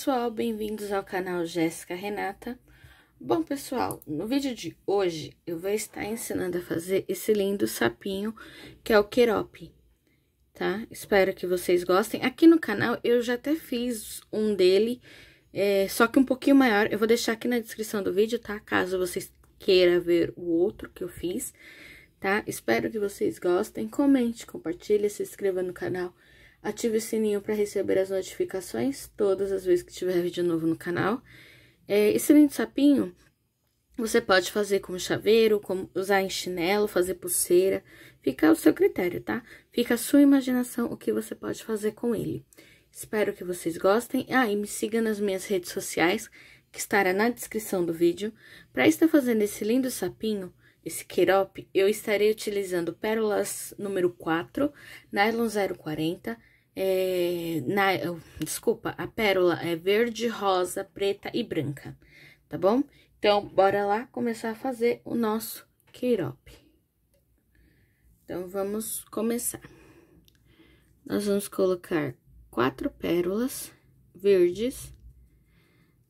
pessoal, bem-vindos ao canal Jéssica Renata. Bom, pessoal, no vídeo de hoje eu vou estar ensinando a fazer esse lindo sapinho que é o querope, tá? Espero que vocês gostem. Aqui no canal eu já até fiz um dele, é, só que um pouquinho maior. Eu vou deixar aqui na descrição do vídeo, tá? Caso vocês queiram ver o outro que eu fiz, tá? Espero que vocês gostem. Comente, compartilhe, se inscreva no canal Ative o sininho para receber as notificações todas as vezes que tiver vídeo novo no canal. É, esse lindo sapinho, você pode fazer como chaveiro, como usar em chinelo, fazer pulseira. Fica ao seu critério, tá? Fica a sua imaginação o que você pode fazer com ele. Espero que vocês gostem. Ah, e me siga nas minhas redes sociais, que estará na descrição do vídeo. Para estar fazendo esse lindo sapinho, esse querope, eu estarei utilizando pérolas número 4, nylon 040, é, na, desculpa, a pérola é verde, rosa, preta e branca, tá bom? Então, bora lá começar a fazer o nosso queirope. Então, vamos começar. Nós vamos colocar quatro pérolas verdes,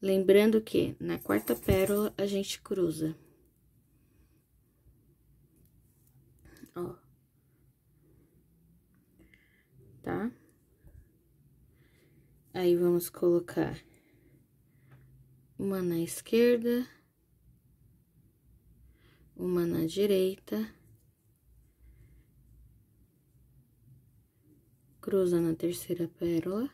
lembrando que na quarta pérola a gente cruza. Ó. Tá? Aí, vamos colocar uma na esquerda, uma na direita, cruza na terceira pérola.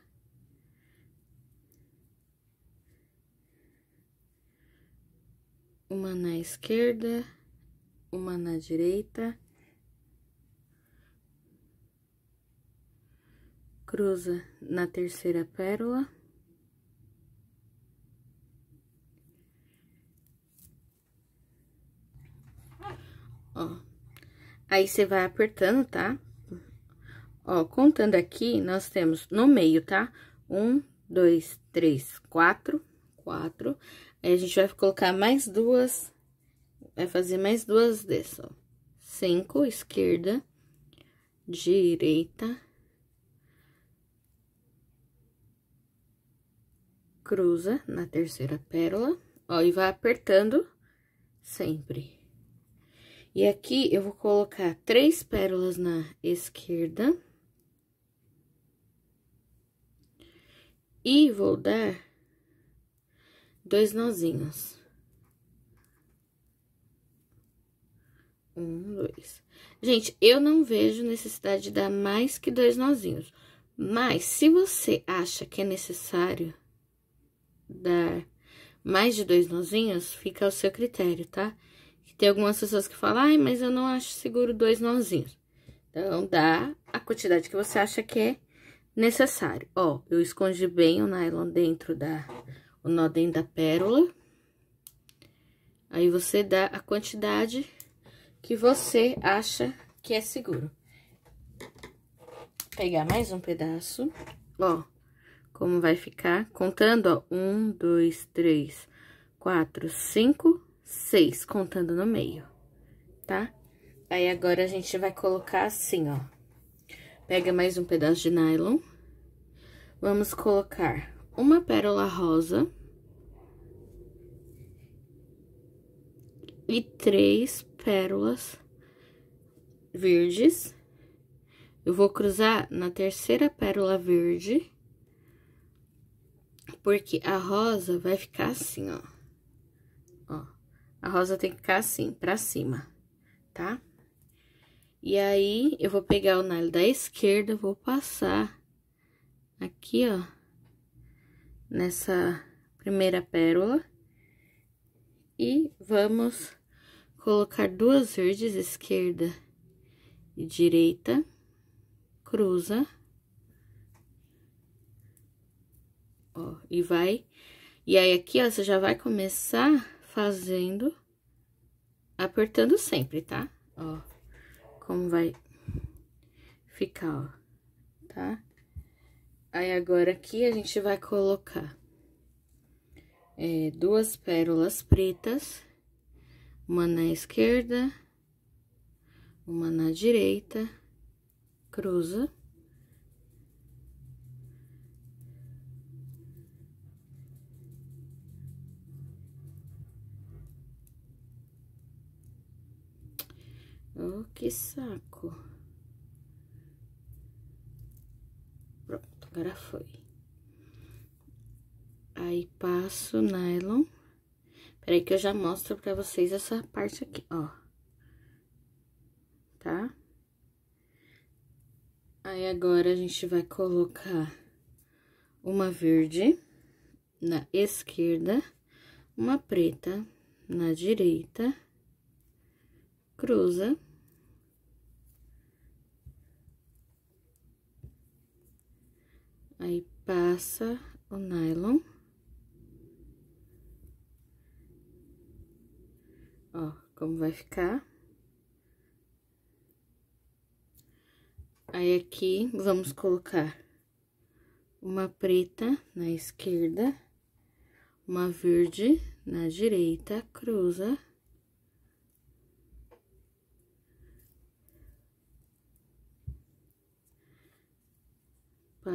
Uma na esquerda, uma na direita, cruza na terceira pérola. Ó, aí você vai apertando, tá? Ó, contando aqui, nós temos no meio, tá? Um, dois, três, quatro, quatro. Aí, a gente vai colocar mais duas, vai fazer mais duas dessas, ó. Cinco, esquerda, direita, cruza na terceira pérola, ó, e vai apertando sempre. E aqui, eu vou colocar três pérolas na esquerda. E vou dar dois nozinhos. Um, dois. Gente, eu não vejo necessidade de dar mais que dois nozinhos. Mas, se você acha que é necessário dar mais de dois nozinhos, fica ao seu critério, tá? Tem algumas pessoas que falam, ai, mas eu não acho seguro dois nozinhos. Então, dá a quantidade que você acha que é necessário. Ó, eu escondi bem o nylon dentro da... o nó dentro da pérola. Aí, você dá a quantidade que você acha que é seguro. Vou pegar mais um pedaço, ó como vai ficar, contando, ó, um, dois, três, quatro, cinco, seis, contando no meio, tá? Aí, agora, a gente vai colocar assim, ó, pega mais um pedaço de nylon, vamos colocar uma pérola rosa. E três pérolas verdes. Eu vou cruzar na terceira pérola verde porque a rosa vai ficar assim, ó. Ó, a rosa tem que ficar assim, pra cima, tá? E aí, eu vou pegar o nylon da esquerda, vou passar aqui, ó, nessa primeira pérola. E vamos colocar duas verdes, esquerda e direita, cruza. Ó, e vai... E aí, aqui, ó, você já vai começar fazendo, apertando sempre, tá? Ó, como vai ficar, ó, tá? Aí, agora, aqui, a gente vai colocar é, duas pérolas pretas, uma na esquerda, uma na direita, cruza. Oh, que saco. Pronto, agora foi. Aí, passo nylon. Peraí que eu já mostro pra vocês essa parte aqui, ó. Tá? Aí, agora, a gente vai colocar uma verde na esquerda, uma preta na direita, cruza. Aí, passa o nylon. Ó, como vai ficar. Aí, aqui, vamos colocar uma preta na esquerda, uma verde na direita, cruza.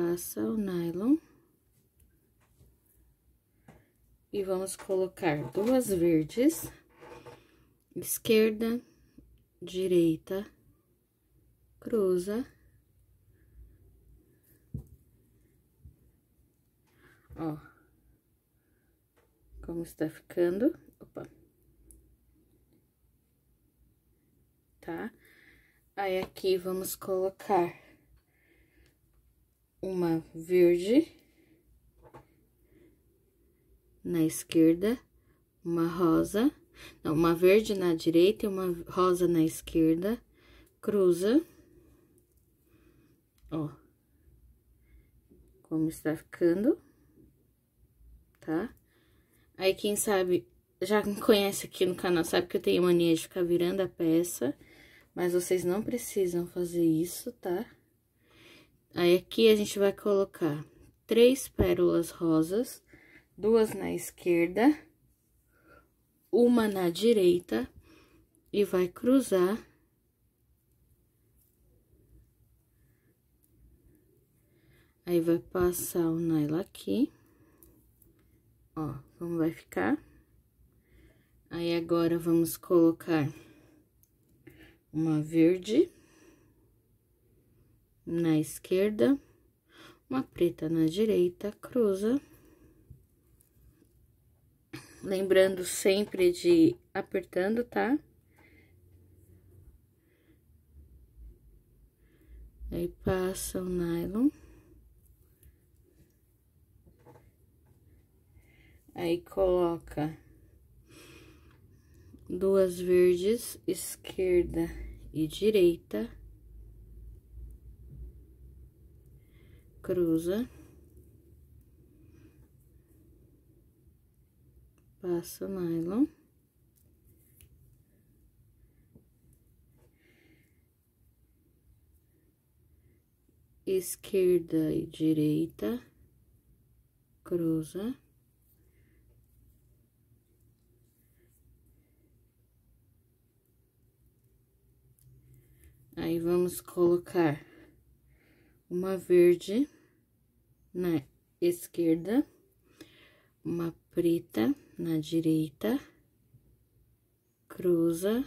Passa o nylon. E vamos colocar duas verdes, esquerda, direita, cruza. Ó. Como está ficando. Opa. Tá? Aí, aqui, vamos colocar uma verde na esquerda, uma rosa, não, uma verde na direita e uma rosa na esquerda, cruza, ó, como está ficando tá? Aí, quem sabe, já me conhece aqui no canal, sabe que eu tenho mania de ficar virando a peça, mas vocês não precisam fazer isso, tá? Aí, aqui a gente vai colocar três pérolas rosas, duas na esquerda, uma na direita, e vai cruzar Aí, vai passar o nylon aqui. Ó, como vai ficar. Aí, agora, vamos colocar uma verde na esquerda, uma preta na direita, cruza. Lembrando sempre de apertando, tá? Aí, passa o nylon. Aí, coloca duas verdes, esquerda e direita. Cruza. Passa nylon. Esquerda e direita. Cruza. Aí, vamos colocar uma verde na esquerda, uma preta na direita, cruza.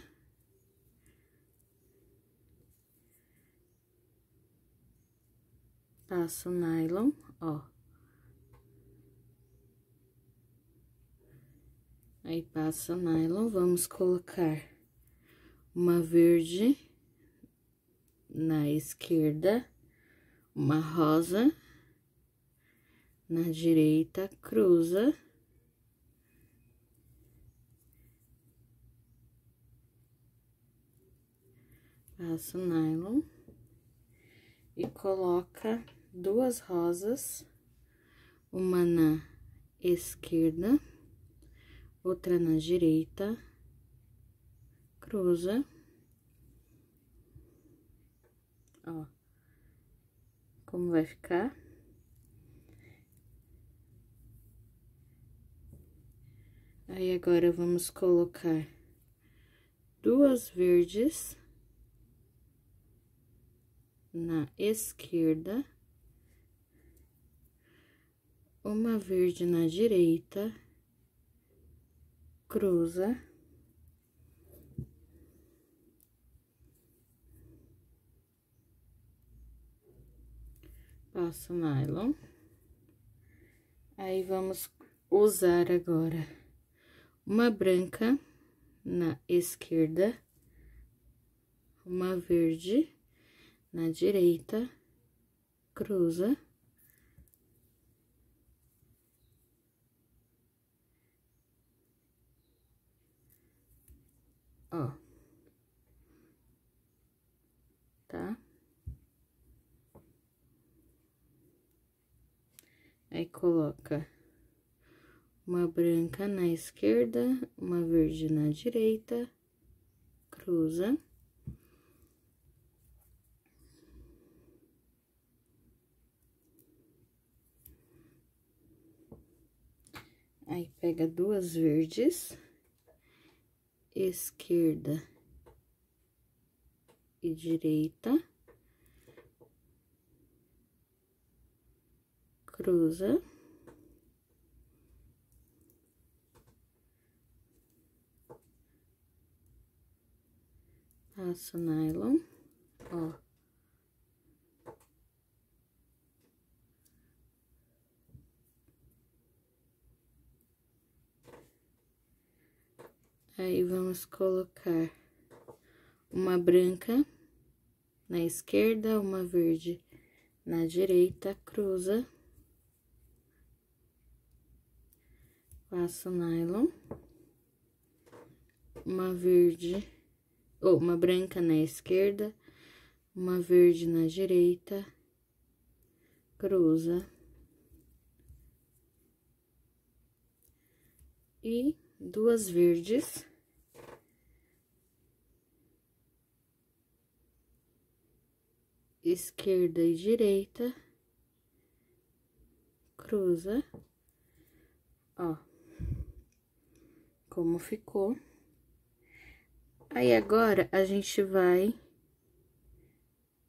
Passa o nylon, ó. Aí, passa nylon, vamos colocar uma verde na esquerda, uma rosa, na direita, cruza. Passa o nylon e coloca duas rosas, uma na esquerda, outra na direita, cruza. ó. Como vai ficar. Aí, agora, vamos colocar duas verdes na esquerda, uma verde na direita, cruza, passo nylon, aí vamos usar agora uma branca na esquerda, uma verde na direita, cruza. Ó. Tá? Aí, coloca uma branca na esquerda, uma verde na direita, cruza. Aí, pega duas verdes, esquerda e direita, cruza. Passo nylon, ó. Aí, vamos colocar uma branca na esquerda, uma verde na direita, cruza. Passo nylon. Uma verde, ou uma branca na esquerda, uma verde na direita, cruza. E duas verdes. Esquerda e direita, cruza, ó, como ficou. Aí, agora, a gente vai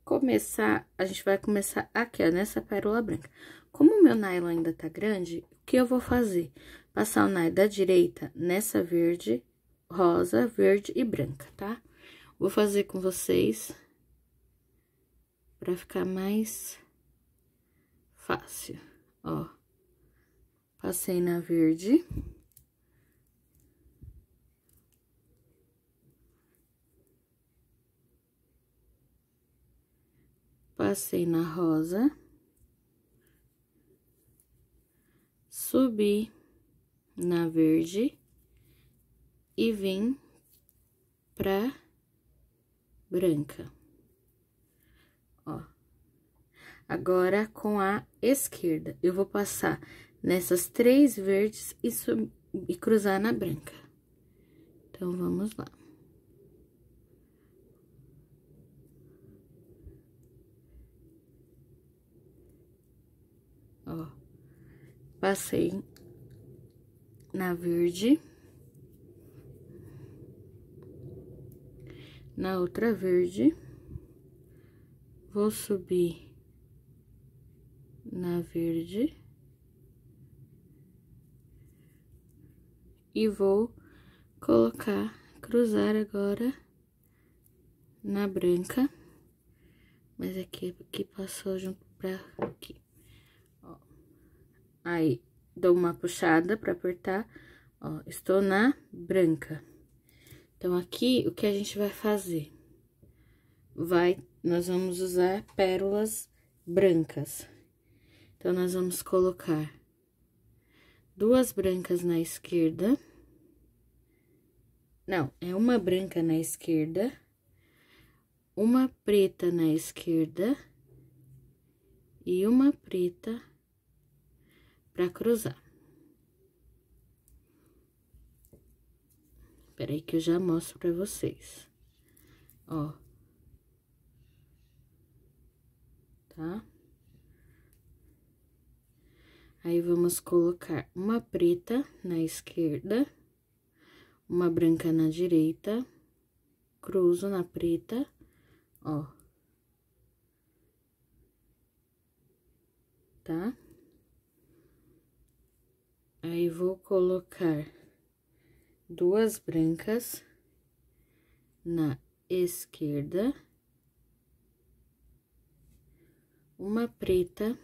começar, a gente vai começar aqui, ó, nessa pérola branca. Como o meu nylon ainda tá grande, o que eu vou fazer? Passar o nylon da direita nessa verde, rosa, verde e branca, tá? Vou fazer com vocês pra ficar mais fácil, ó. Passei na verde. Passei na rosa. Subi na verde e vim pra branca. Ó. Agora, com a esquerda, eu vou passar nessas três verdes e, e cruzar na branca. Então, vamos lá. Ó, passei na verde. Na outra verde, vou subir na verde. E vou colocar, cruzar agora na branca. Mas aqui, aqui passou junto pra aqui. Aí, dou uma puxada pra apertar, ó, estou na branca. Então, aqui, o que a gente vai fazer? Vai, nós vamos usar pérolas brancas. Então, nós vamos colocar duas brancas na esquerda. Não, é uma branca na esquerda, uma preta na esquerda e uma preta pra cruzar. Peraí que eu já mostro pra vocês. Ó. Tá? Aí, vamos colocar uma preta na esquerda, uma branca na direita, cruzo na preta, ó. Tá? Aí, vou colocar duas brancas na esquerda, uma preta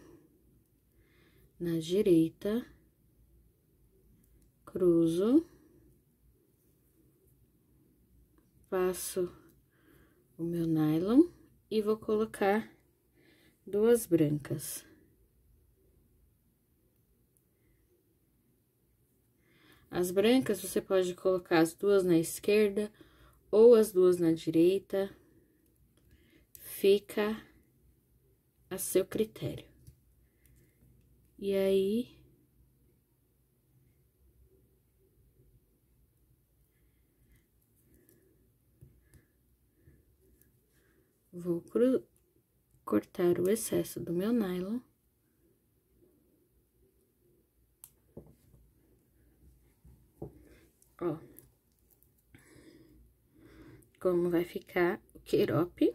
na direita, cruzo, passo o meu nylon e vou colocar duas brancas. As brancas, você pode colocar as duas na esquerda ou as duas na direita. Fica a seu critério. E aí... Vou cortar o excesso do meu nylon. Ó. Como vai ficar o queirope.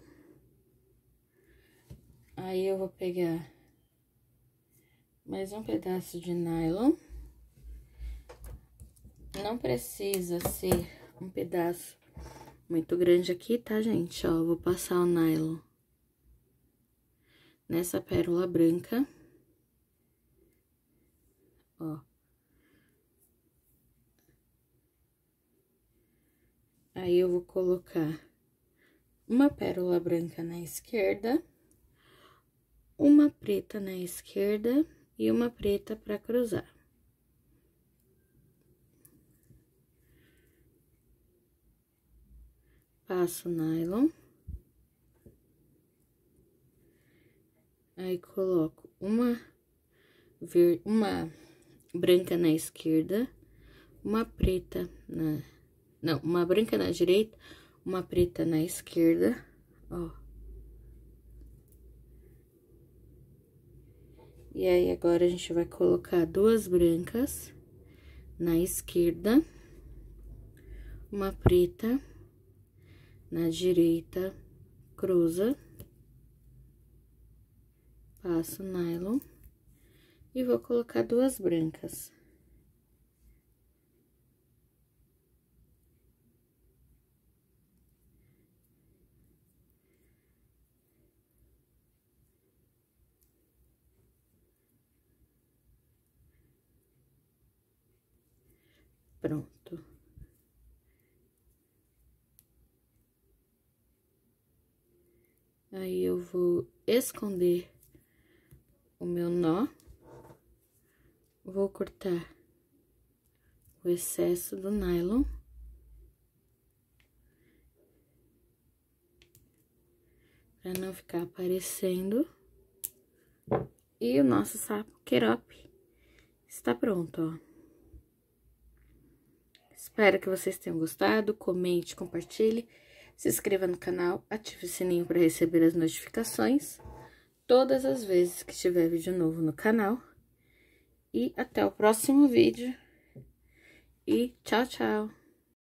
Aí, eu vou pegar mais um pedaço de nylon. Não precisa ser um pedaço muito grande aqui, tá, gente? Ó, vou passar o nylon nessa pérola branca. Ó. Aí, eu vou colocar uma pérola branca na esquerda, uma preta na esquerda e uma preta para cruzar. Passo nylon. Aí, coloco uma, ver, uma branca na esquerda, uma preta na não, uma branca na direita, uma preta na esquerda, ó. E aí, agora, a gente vai colocar duas brancas na esquerda, uma preta na direita, cruza, passo nylon e vou colocar duas brancas. Pronto. Aí, eu vou esconder o meu nó. Vou cortar o excesso do nylon. Pra não ficar aparecendo. E o nosso sapo querope está pronto, ó. Espero que vocês tenham gostado, comente, compartilhe, se inscreva no canal, ative o sininho para receber as notificações todas as vezes que tiver vídeo novo no canal. E até o próximo vídeo. E tchau, tchau!